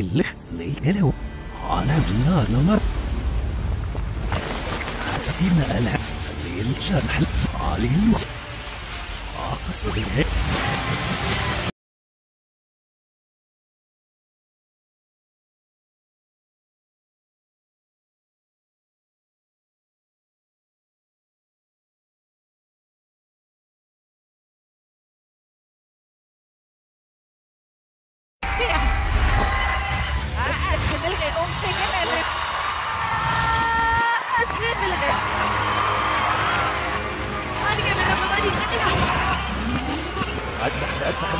اللي ليلو أنا بنا نمر. حسينا أنا ليل شرح عليلو أقص من رمضان اذبح اذبح